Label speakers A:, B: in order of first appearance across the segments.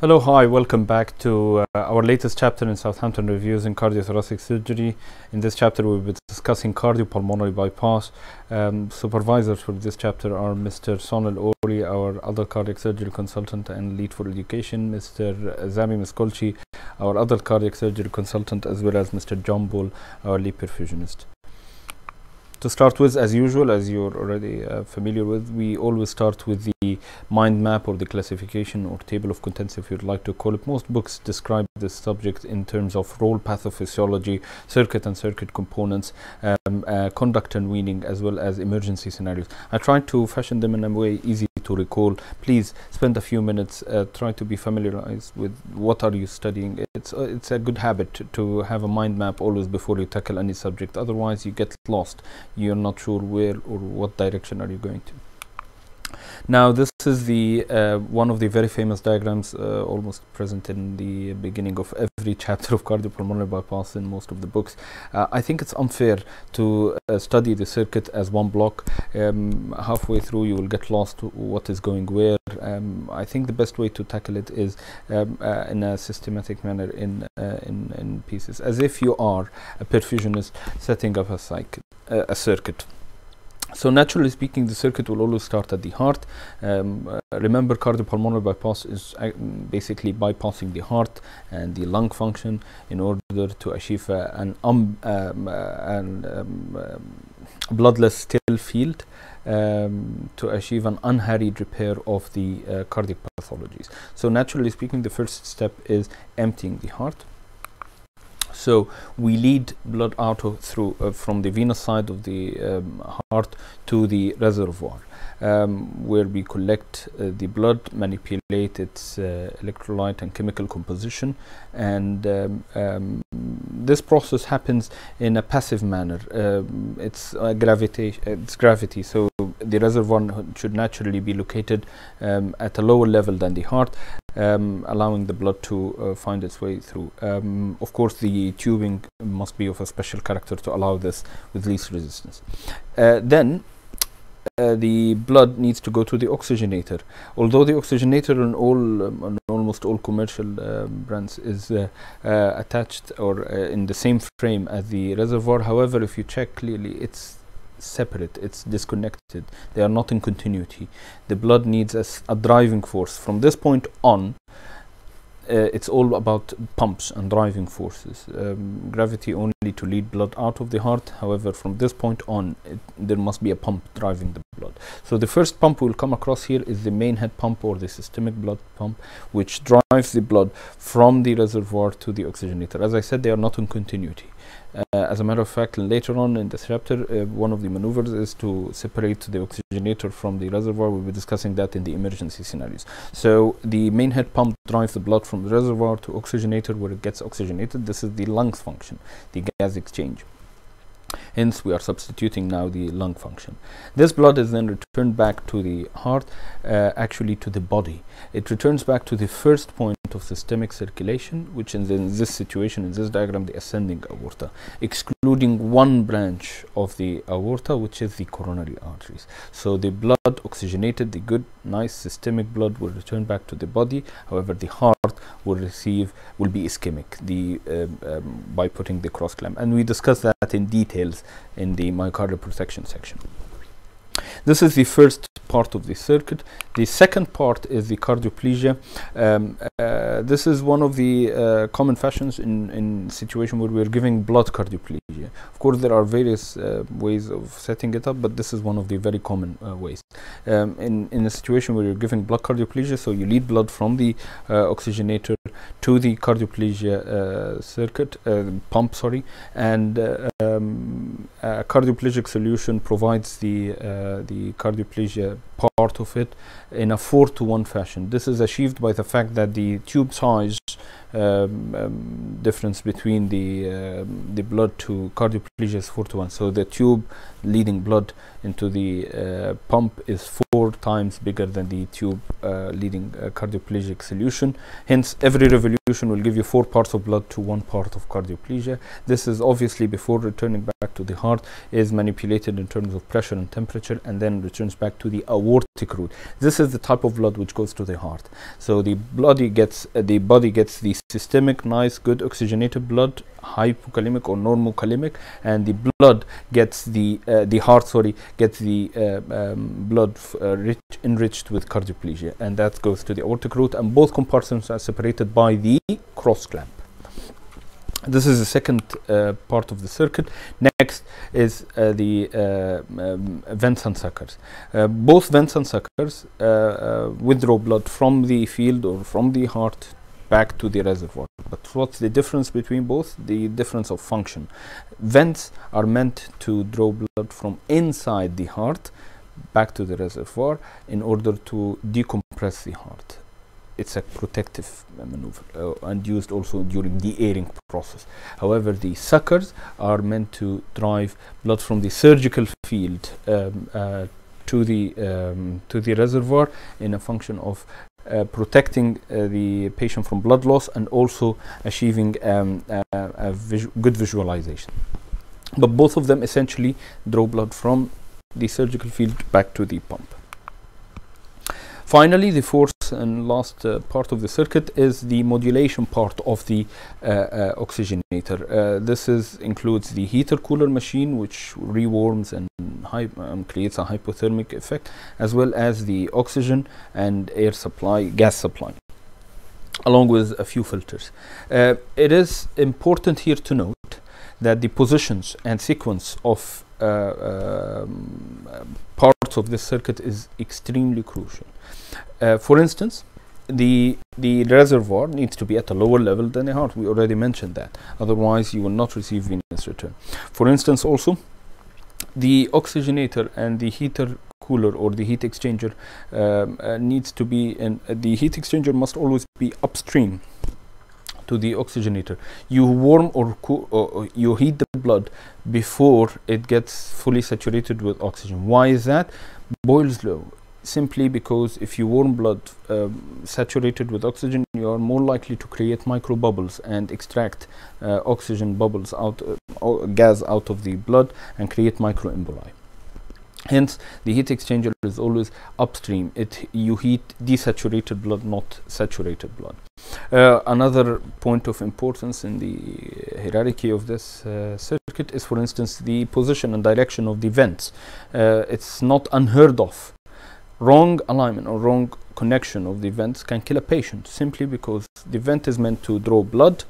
A: Hello, hi, welcome back to uh, our latest chapter in Southampton Reviews in Cardiothoracic Surgery. In this chapter, we'll be discussing cardiopulmonary bypass. Um, supervisors for this chapter are Mr. Sunil Ohri, our other cardiac surgery consultant and lead for education, Mr. Zami Miskolczi, our other cardiac surgery consultant, as well as Mr. John Bull, our lead perfusionist. To start with, as usual, as you're already uh, familiar with, we always start with the mind map or the classification or table of contents, if you'd like to call it. Most books describe this subject in terms of role pathophysiology, circuit and circuit components, um, uh, conduct and weaning, as well as emergency scenarios. I tried to fashion them in a way easy to recall. Please spend a few minutes, uh, try to be familiarized with what are you studying. It's uh, it's a good habit to, to have a mind map always before you tackle any subject. Otherwise, you get lost. You're not sure where or what direction are you going to. Now this is the uh, one of the very famous diagrams uh, almost present in the beginning of every chapter of cardiopulmonary bypass in most of the books. Uh, I think it's unfair to uh, study the circuit as one block. Um, halfway through you will get lost what is going where. Um, I think the best way to tackle it is um, uh, in a systematic manner in, uh, in, in pieces as if you are a perfusionist setting up a, cycle, a circuit. So naturally speaking, the circuit will always start at the heart. Um, uh, remember, cardiopulmonary bypass is uh, basically bypassing the heart and the lung function in order to achieve uh, an, um, um, an um, bloodless still field um, to achieve an unhurried repair of the uh, cardiac pathologies. So naturally speaking, the first step is emptying the heart. So we lead blood out through uh, from the venous side of the um, heart to the reservoir, um, where we collect uh, the blood, manipulate its uh, electrolyte and chemical composition, and um, um this process happens in a passive manner. Um, it's gravity. It's gravity. So the reservoir should naturally be located um, at a lower level than the heart, um, allowing the blood to uh, find its way through. Um, of course, the tubing must be of a special character to allow this with least resistance. Uh, then uh, the blood needs to go to the oxygenator. Although the oxygenator on all, um, almost all commercial uh, brands is uh, uh attached or uh, in the same frame as the reservoir, however, if you check clearly, it's separate, it's disconnected. They are not in continuity. The blood needs a, a driving force. From this point on, uh, it's all about pumps and driving forces. Um, gravity only to lead blood out of the heart. However, from this point on, it, there must be a pump driving the blood. So the first pump we'll come across here is the main head pump or the systemic blood pump, which drives the blood from the reservoir to the oxygenator. As I said, they are not in continuity. Uh, as a matter of fact, later on in this chapter, uh, one of the maneuvers is to separate the oxygenator from the reservoir. We'll be discussing that in the emergency scenarios. So the main head pump drives the blood from the reservoir to oxygenator where it gets oxygenated. This is the lungs function, the gas exchange. Hence, we are substituting now the lung function. This blood is then returned back to the heart, uh, actually to the body. It returns back to the first point of systemic circulation, which is in this situation, in this diagram, the ascending aorta, excluding one branch of the aorta, which is the coronary arteries. So the blood oxygenated, the good, nice systemic blood will return back to the body. However, the heart will receive, will be ischemic the, um, um, by putting the cross clamp. And we discuss that in details in the myocardial protection section. This is the first part of the circuit. The second part is the cardioplegia. Um, uh, this is one of the uh, common fashions in, in situation where we're giving blood cardioplegia. Of course, there are various uh, ways of setting it up, but this is one of the very common uh, ways. Um, in, in a situation where you're giving blood cardioplegia, so you lead blood from the uh, oxygenator to the cardioplegia uh, circuit, pump, sorry, and um, Uh, cardioplegic solution provides the, uh, the cardioplegia part of it in a 4 to 1 fashion. This is achieved by the fact that the tube size um, um, difference between the um, the blood to cardioplegia is 4 to 1. So the tube leading blood into the uh, pump is four times bigger than the tube uh, leading cardioplegic solution. Hence, every revolution will give you four parts of blood to one part of cardioplegia. This is obviously before returning back to the heart is manipulated in terms of pressure and temperature and then returns back to the aorta aortic root. This is the type of blood which goes to the heart. So the body gets uh, the body gets the systemic, nice, good oxygenated blood, hypokalemic or normokalemic, and the blood gets the uh, the heart sorry gets the uh, um, blood uh, rich, enriched with cardioplegia, and that goes to the aortic root, and both compartments are separated by the cross clamp. This is the second uh, part of the circuit. Next is uh, the uh, um, vents and suckers. Uh, both vents and suckers uh, uh, withdraw blood from the field or from the heart back to the reservoir. But what's the difference between both? The difference of function. Vents are meant to draw blood from inside the heart back to the reservoir in order to decompress the heart it's a protective maneuver uh, and used also during the airing process. However, the suckers are meant to drive blood from the surgical field um, uh, to the um, to the reservoir in a function of uh, protecting uh, the patient from blood loss and also achieving um, a, a visu good visualization. But both of them essentially draw blood from the surgical field back to the pump. Finally, the fourth and last uh, part of the circuit is the modulation part of the uh, uh, oxygenator. Uh, this is includes the heater cooler machine, which rewarms and um, creates a hypothermic effect, as well as the oxygen and air supply, gas supply along with a few filters. Uh, it is important here to note that the positions and sequence of uh, um, parts of this circuit is extremely crucial. Uh, for instance, the the reservoir needs to be at a lower level than the heart. We already mentioned that. Otherwise, you will not receive venous return. For instance, also the oxygenator and the heater cooler or the heat exchanger um, uh, needs to be in uh, the heat exchanger must always be upstream to the oxygenator you warm or cool or you heat the blood before it gets fully saturated with oxygen why is that Boyle's law simply because if you warm blood um, saturated with oxygen you are more likely to create microbubbles and extract uh, oxygen bubbles out uh, gas out of the blood and create microemboli. Hence the heat exchanger is always upstream. It you heat desaturated blood not saturated blood. Uh, another point of importance in the hierarchy of this uh, circuit is for instance the position and direction of the vents. Uh, it's not unheard of wrong alignment or wrong connection of the vents can kill a patient simply because the vent is meant to draw blood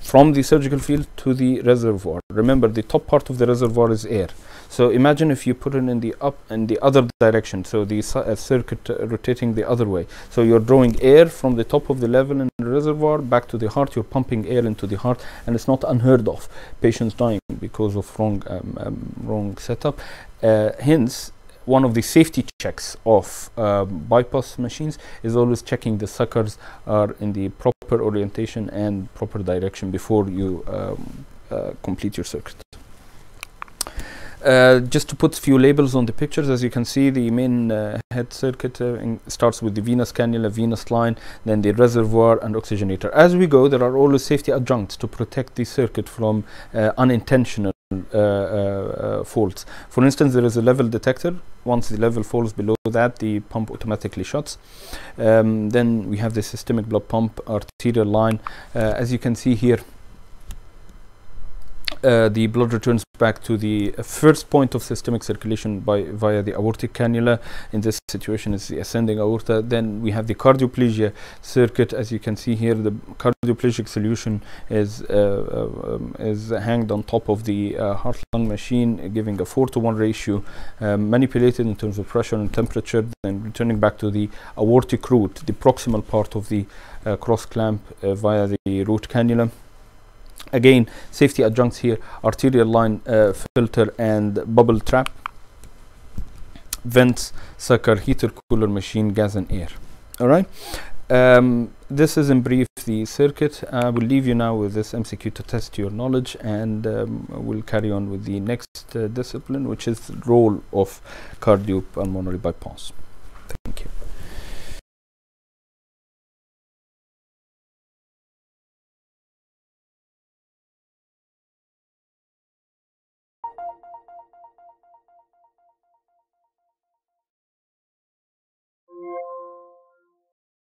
A: from the surgical field to the reservoir. Remember, the top part of the reservoir is air. So imagine if you put it in the up in the other direction, so the uh, circuit uh, rotating the other way. So you're drawing air from the top of the level in the reservoir back to the heart. You're pumping air into the heart, and it's not unheard of. Patients dying because of wrong um, um, wrong setup. Uh, hence, one of the safety checks of uh, bypass machines is always checking the suckers are in the proper orientation and proper direction before you um, uh, complete your circuit. Uh, just to put a few labels on the pictures, as you can see, the main uh, head circuit uh, starts with the venous cannula, venous line, then the reservoir and oxygenator. As we go, there are always safety adjuncts to protect the circuit from uh, unintentional uh, uh, faults. For instance, there is a level detector. Once the level falls below that, the pump automatically shuts. Um, then we have the systemic blood pump arterial line. as you can see here, uh, the blood returns back to the uh, first point of systemic circulation by via the aortic cannula. In this situation, it's the ascending aorta. Then we have the cardioplegia circuit. As you can see here, the cardioplegic solution is uh, uh um, is hanged on top of the uh, heart-lung machine, giving a four to one ratio, um, manipulated in terms of pressure and temperature, then returning back to the aortic root, the proximal part of the cross clamp via the root cannula again safety adjuncts here arterial line uh, filter and bubble trap vents sucker heater cooler machine gas and air. All right um, this is in brief the circuit. I will leave you now with this MCQ to test your knowledge and um, we'll carry on with the next uh, discipline which is the role of cardiopulmonary bypass. Thank you